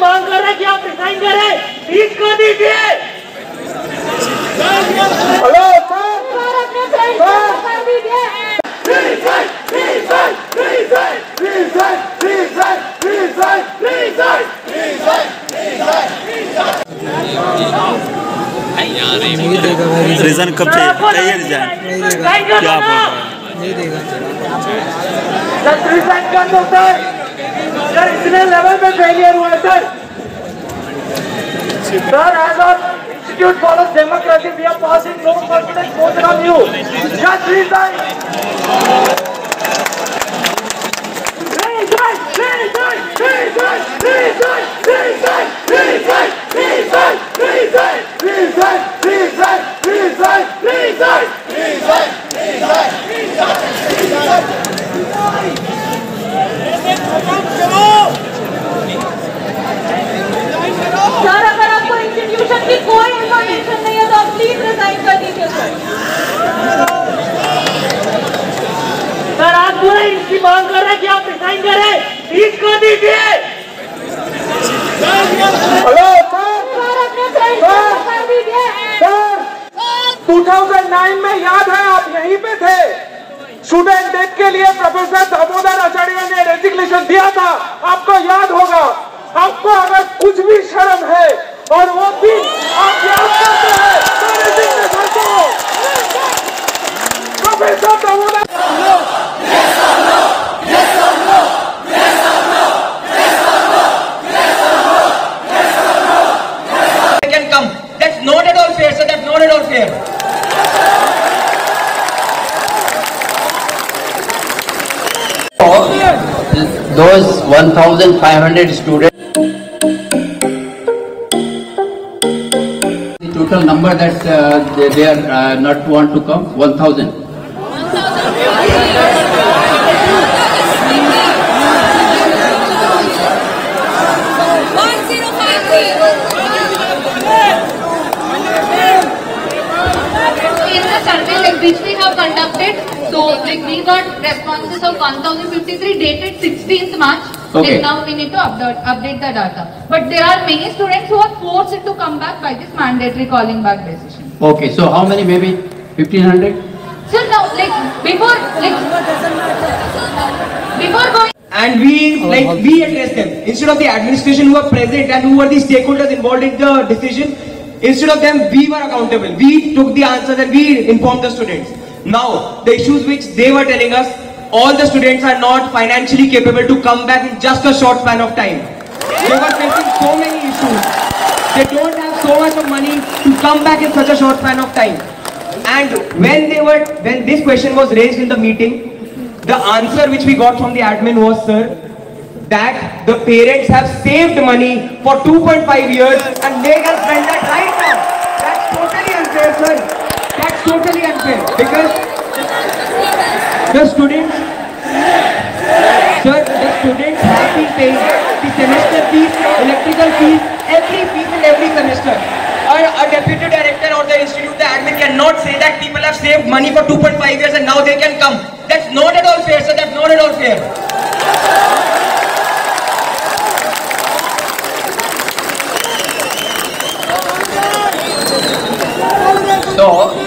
मांग कर रहे कि आप रिजाइन करें। इसको दीजिए। हेलो रिजन कब चाहिए रिजन क्या नहीं देगा। सर, इतने लेवल पे फेलियर हुआ है sir sir age of institute for democracy we 2009 में याद है, आप यहीं पे थे स्टूडेंट डेथ के लिए प्रोफेसर दामोदर आचार्य ने रेजिग्नेशन दिया था आपको याद होगा, आपको अगर कुछ भी शर्म है, और वो भी आप याद करते हैं तो professor Damodar can come. That's. Those 1500 students the total number that uh, they, they are uh, not want to come 1000 In the survey like which we have conducted, so like we got responses of 1053 dated 16th March. Okay. Like now we need to update, update the data. But there are many students who are forced to come back by this mandatory calling back decision. okay so how many maybe 1500 So now like before like before going And we, like, oh, we address them. Instead of the administration who were present and who were the stakeholders involved in the decision, instead of them, we were accountable. We took the answers and we informed the students. Now, the issues which they were telling us, all the students are not financially capable to come back in just a short span of time. They were facing so many issues. They don't have so much of money to come back in such a short span of time. And when they were, when this question was raised in the meeting, the answer which we got from the admin was, sir, that the parents have saved money for 2.5 years and they can spend that right now. That's totally unfair, sir. Totally unfair because the students, sir, the students have been paying the semester fees, electrical fees, every fees in every semester. Our, a deputy director or the institute, the admin cannot say that people have saved money for 2.5 years and now they can come. That's not at all fair, sir. That's not at all fair. so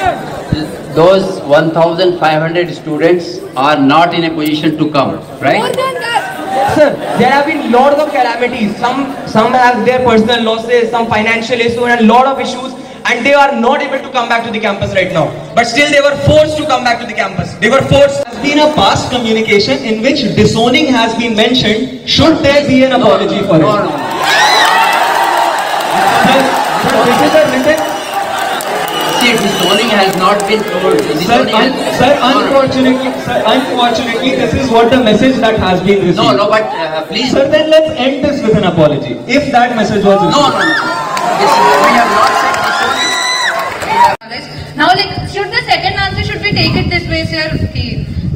those 1500 students are not in a position to come right Sir, there have been lot of calamities. Some some have their personal losses, some financial issues, and a lot of issues, and they are not able to come back to the campus right now. But still, they were forced to come back to the campus. They were forced. There has been a past communication in which disowning has been mentioned. Should there be an apology for no it? no Sir, not been told This Sir, un, sir, No, no. unfortunately, sir, unfortunately, this is what the message that has been received. no no but uh, please Sir, then let's end this with an apology. If that message was received. no no no this, we have not said this Now, like, should the second answer, should we take it this way, sir?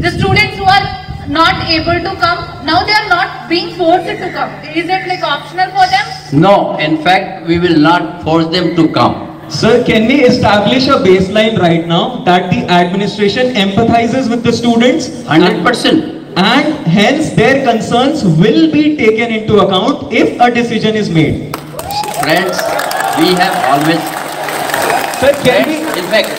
The students who are not able to come, now they are not being forced to come. Is it like optional for them? no in fact we will not force them to come Sir, can we establish a baseline right now that the administration empathizes with the students? 100% and hence their concerns will be taken into account if a decision is made. Friends, we have always Sir, can we? Friends, in fact,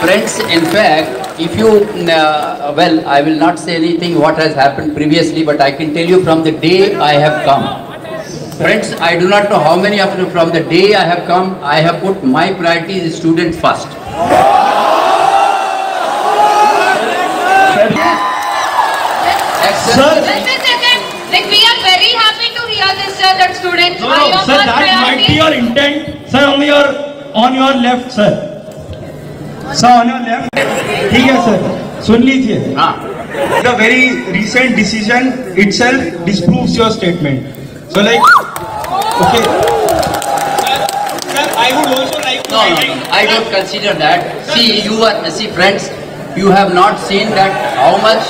friends, in fact, if you, uh, well, I will not say anything what has happened previously, but I can tell you from the day I have come. Friends, I do not know how many of you, from the day I have come, I have put my priority as student first. Excellent. Just a second. Like we are very happy to hear this, sir, that students No, are no, your sir, first that might be priority. your intent. Sir, on your on your left, sir. Sir, on your left. ठीक है sir सुन लीजिए हाँ. the very recent decision itself disproves your statement so like okay sir i would also like to No, no, no, I don't consider that. See, you are, see friends, you have not seen that how much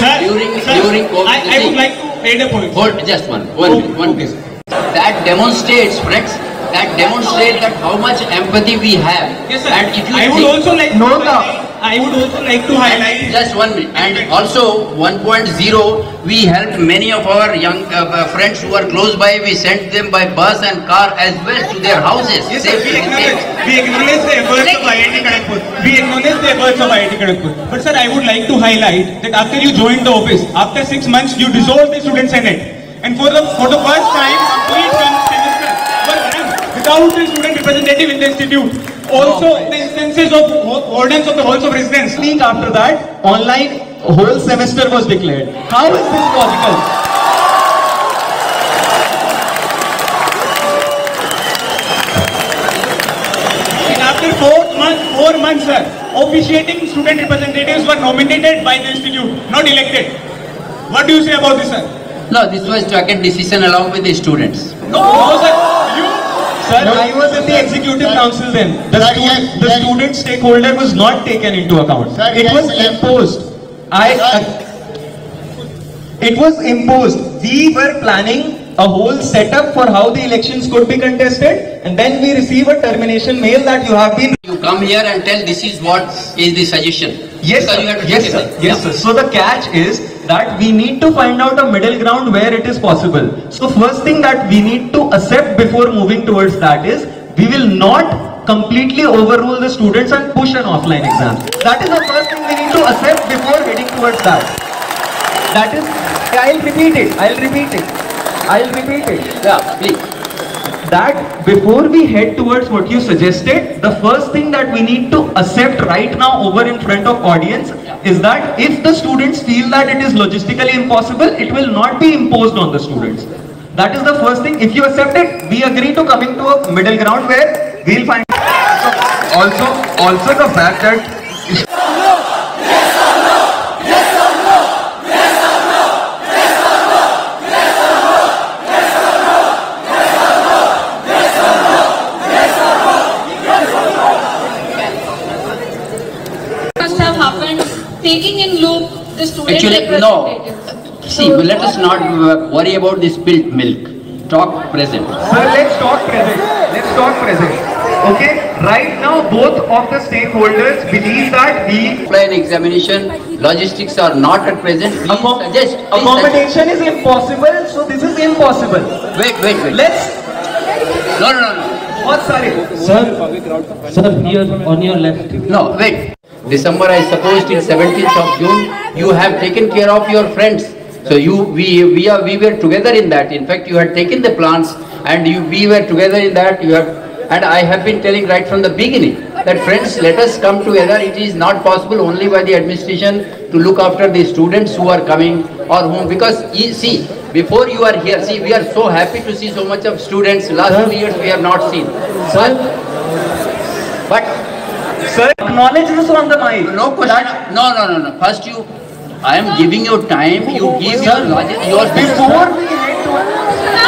sir, during- sir, during COVID, I, I see. would like to add a point Hold just one, one, Okay, one. okay, That demonstrates, friends, that demonstrates that how much empathy we have. yes sir And if you i would also like No, to no. I would also like to highlight Just one minute. And also 1.0, we helped many of our young uh, uh, friends who are close by. We sent them by bus and car as well to their houses. Yes, sir, we acknowledge, we acknowledge the efforts of IIT Kharagpur. We acknowledge the efforts of IIT Kharagpur. But sir, I would like to highlight that after you joined the office, after six months, you dissolved the student senate, and for the for the first time, complete sem- semester were run without the student representative in the institute. Also, the instances of wa- wardens of the halls of residence. Week after that, online whole semester was declared. How is this possible? After four months, four months, sir, officiating student representatives were nominated by the institute, not elected. What do you say about this, sir? No, this was taken decision along with the students. No, sir. You Sir, I was in the executive council then. The, Sir, stu- yes, the yes. student stakeholder was not taken into account. Sir, it yes, was yes. imposed. I. Sir. Uh, it was imposed. We were planning a whole setup for how the elections could be contested, and then we receive a termination mail that you have been. You come here and tell this is what is the suggestion. Yes, sir. you have to Yes, sir. it. Yes, sir. So the catch is that we need to find out a middle ground where it is possible. So first thing that we need to accept before moving towards that is we will not completely overrule the students and push an offline exam. That is the first thing we need to accept before heading towards that. That is, I'll repeat it. I'll repeat it. I'll repeat it Yeah, please. that before we head towards what you suggested, the first thing that we need to accept right now over in front of audience is that if the students feel that it is logistically impossible, it will not be imposed on the students. That is the first thing. If you accept it, we agree to coming to a middle ground where we'll find. Also, also the fact that Must have happened, taking in loop the student Actually, no. representatives. See, let us not uh, worry about this spilt milk. Talk present. Sir, let's talk present. Let's talk present. Okay, right now both of the stakeholders believe that we Offline examination, logistics are not at present. Please Accom- suggest. please accommodation is impossible, so this is impossible. Wait, wait, wait. Let's. No, no, no, What, sorry. Sir, sir, here on your left. No, wait. December, I suppose till 17th of June, you have taken care of your friends. So you, we, we are, we were together in that. In fact, you had taken the plans and you, we were together in that. You have, and I have been telling right from the beginning that friends, let us come together. It is not possible only by the administration to look after the students who are coming or whom, because see, before you are here, see, we are so happy to see so much of students. Last two years we have not seen. But, but Sir, acknowledge this on the mic. no question. No, no, no, no. First you, I am giving you time. You give your logic. Your Before we head to.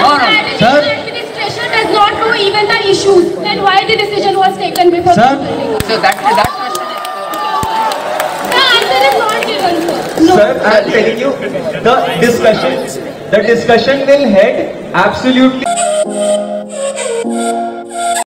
No, no. Sir. Administration does not know even the issues, then why the decision was taken before? Sir. So that that question is. The answer is not given, sir. No. Sir, I'm telling you, the discussion, the discussion will head absolutely.